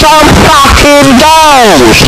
some fucking goals.